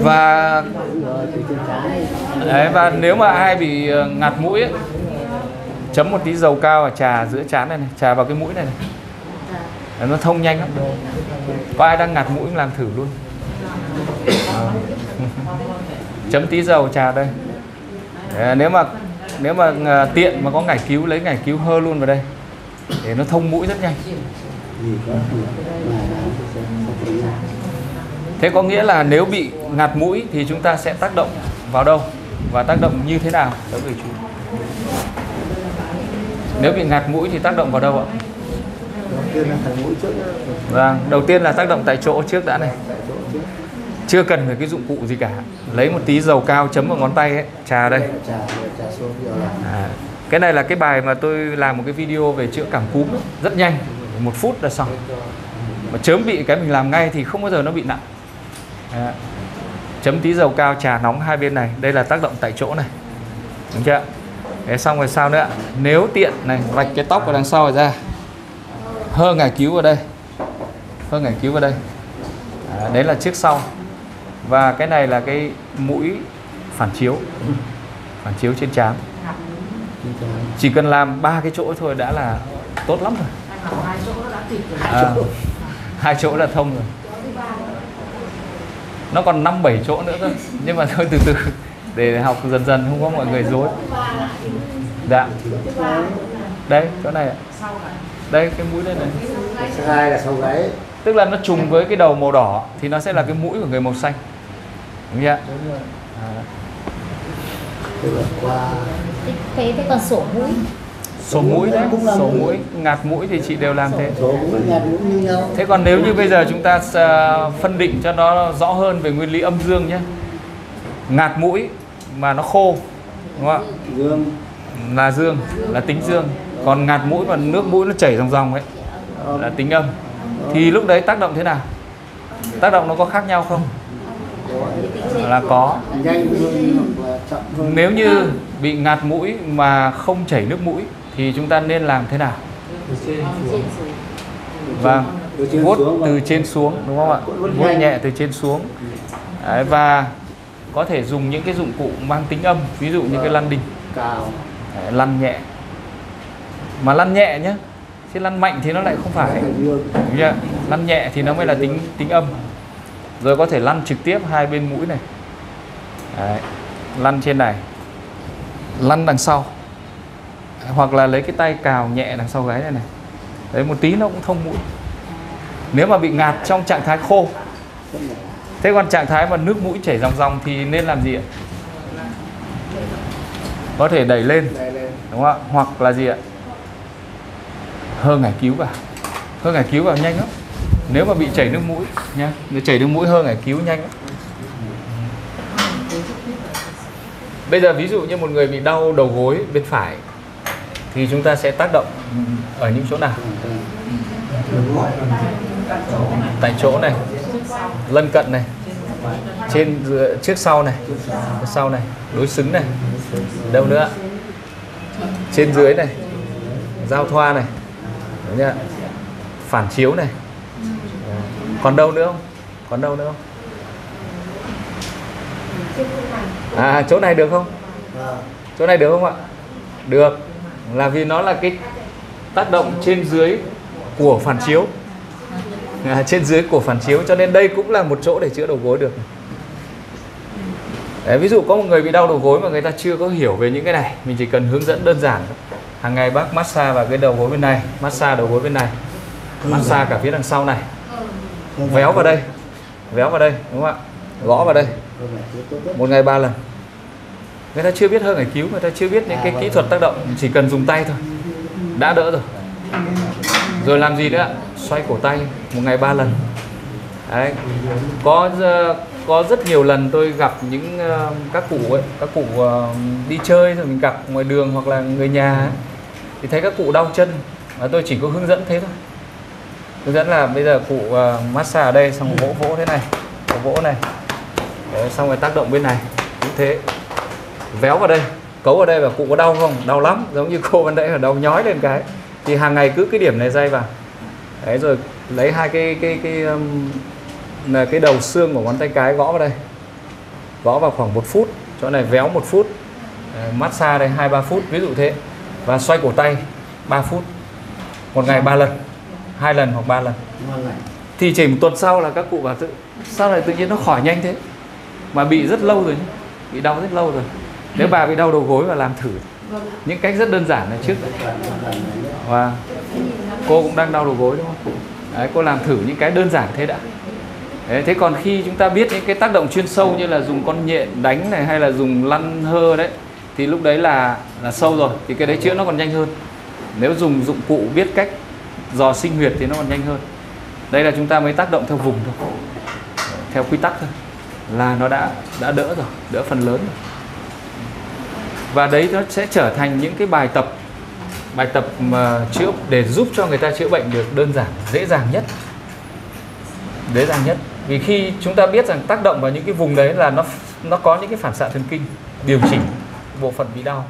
và đấy và nếu mà ai bị ngạt mũi ấy, chấm một tí dầu cao và trà giữa chán này, này trà vào cái mũi này, này. Đấy, nó thông nhanh lắm có ai đang ngạt mũi làm thử luôn chấm tí dầu trà đây Đấy, nếu mà nếu mà tiện mà có ngải cứu lấy ngải cứu hơ luôn vào đây để nó thông mũi rất nhanh thế có nghĩa là nếu bị ngạt mũi thì chúng ta sẽ tác động vào đâu? Và tác động như thế nào đó, với chú? Nếu bị ngạt mũi thì tác động vào đâu ạ? Đầu tiên là thằng mũi trước vâng đầu tiên là tác động tại chỗ trước đã này. Chưa cần phải cái dụng cụ gì cả. Lấy một tí dầu cao chấm vào ngón tay ấy trà đây. À, cái này là cái bài mà tôi làm một cái video về chữa cảm cúm. Rất nhanh một phút là xong. Mà chớm bị cái mình làm ngay thì không bao giờ nó bị nặng. Đấy. chấm tí dầu cao trà nóng hai bên này. Đây là tác động tại chỗ này. Đúng chưa thế xong rồi sao nữa nếu tiện này vạch cái tóc ở đằng sau ra. Hơ ngải cứu vào đây. Hơ ngải cứu vào đây. À, đấy là trước sau. Và cái này là cái mũi phản chiếu. Phản chiếu trên trán. Chỉ cần làm ba cái chỗ thôi đã là tốt lắm rồi. Hai chỗ nó đã kịp rồi à, hai chỗ là thông rồi nó còn năm bảy chỗ nữa cơ. Nhưng mà thôi từ từ. Để học dần dần không có mọi người dối. Dạ. Đây chỗ này ạ. sau này đây cái mũi đây này. Thứ hai là sau gáy. Tức là nó trùng với cái đầu màu đỏ thì nó sẽ là cái mũi của người màu xanh. Đúng chưa ạ? À, thế còn sổ mũi sổ mũi đấy. sổ mũi. ngạt mũi thì chị đều làm thế. Thế còn nếu như bây giờ chúng ta à, phân định cho nó rõ hơn về nguyên lý âm dương nhé. Ngạt mũi mà nó khô đúng không ạ? dương. Là dương, là tính dương. Còn ngạt mũi mà nước mũi nó chảy ròng ròng ấy là tính âm. Thì lúc đấy tác động thế nào? Tác động nó có khác nhau không? Là có. Nếu như bị ngạt mũi mà không chảy nước mũi Thì chúng ta nên làm thế nào? Vâng vuốt xuống từ và- trên xuống đúng không ạ? Vuốt nhẹ từ trên xuống. Đấy, và có thể dùng những cái dụng cụ mang tính âm ví dụ như cái lăn đinh. Cào. Đấy, lăn nhẹ. Mà lăn nhẹ nhé chứ lăn mạnh thì nó lại không phải. Đúng chưa? Lăn nhẹ thì nó mới là tính tính âm. Rồi có thể lăn trực tiếp hai bên mũi này. Đấy, lăn trên này lăn đằng sau hoặc là lấy cái tay cào nhẹ đằng sau gáy này này. Đấy một tí nó cũng thông mũi. Nếu mà bị ngạt trong trạng thái khô. Thế còn trạng thái mà nước mũi chảy ròng ròng thì nên làm gì ạ? Có thể đẩy lên đúng không ạ? Hoặc là gì ạ? Hơ ngải cứu vào. Hơ ngải cứu vào nhanh lắm. Nếu mà bị chảy nước mũi nha, nếu chảy nước mũi hơ ngải cứu nhanh lắm. Bây giờ ví dụ như một người bị đau đầu gối bên phải thì chúng ta sẽ tác động ở những chỗ nào? Tại chỗ này, lân cận này, trên trước sau này sau này, đối xứng này, đâu nữa trên dưới này, giao thoa này, đúng chưa? phản chiếu này. Còn đâu nữa không? Còn đâu nữa không? À chỗ này được không? Chỗ này được không ạ? Được là vì nó là cái tác động trên dưới của phản chiếu. À, trên dưới của phản chiếu cho nên đây cũng là một chỗ để chữa đầu gối được. Đấy, ví dụ có một người bị đau đầu gối mà người ta chưa có hiểu về những cái này mình chỉ cần hướng dẫn đơn giản. Hàng ngày bác massage vào cái đầu gối bên này massage đầu gối bên này massage cả phía đằng sau này. Véo vào đây véo vào đây đúng không ạ? Gõ vào đây. Một ngày ba lần người ta chưa biết hơn ngải cứu người ta chưa biết những cái kỹ thuật tác động chỉ cần dùng tay thôi. Đã đỡ rồi. Rồi làm gì nữa? Xoay cổ tay một ngày ba lần. Đấy. có ờ, có rất nhiều lần tôi gặp những ờ, các cụ ấy các cụ ờ, đi chơi rồi mình gặp ngoài đường hoặc là người nhà ấy, thì thấy các cụ đau chân và tôi chỉ có hướng dẫn thế thôi. Hướng dẫn là bây giờ cụ massage ở đây xong vỗ vỗ thế này vỗ vỗ này. Đấy, xong rồi tác động bên này cũng thế véo vào đây cấu vào đây và cụ có đau không? Đau lắm giống như cô bên đấy là đau nhói lên cái. Thì hàng ngày cứ cái điểm này dây vào. Đấy rồi lấy hai cái cái cái um, là cái đầu xương của ngón tay cái gõ vào đây. Gõ vào khoảng một phút chỗ này véo một phút. Massage đây hai ba phút ví dụ thế. Và xoay cổ tay 3 phút. Một ngày ba lần hai lần hoặc ba lần. Thì chỉ một tuần sau là các cụ bảo tự sao lại tự nhiên nó khỏi nhanh thế? Mà bị rất lâu rồi nhé bị đau rất lâu rồi nếu bà bị đau đầu gối và làm thử những cách rất đơn giản này trước. Và cô cũng đang đau đầu gối đúng không? Đấy, cô làm thử những cái đơn giản thế đã. Đấy, thế còn khi chúng ta biết những cái tác động chuyên sâu như là dùng con nhện đánh này hay là dùng lăn hơ đấy thì lúc đấy là là sâu rồi thì cái đấy chữa nó còn nhanh hơn. Nếu dùng dụng cụ biết cách dò sinh huyệt thì nó còn nhanh hơn. Đây là chúng ta mới tác động theo vùng thôi theo quy tắc thôi. Là nó đã đã đỡ rồi đỡ phần lớn rồi và đấy nó sẽ trở thành những cái bài tập bài tập mà chữa, để giúp cho người ta chữa bệnh được đơn giản, dễ dàng nhất. Dễ dàng nhất. Vì khi chúng ta biết rằng tác động vào những cái vùng đấy là nó nó có những cái phản xạ thần kinh điều chỉnh bộ phận bị đau.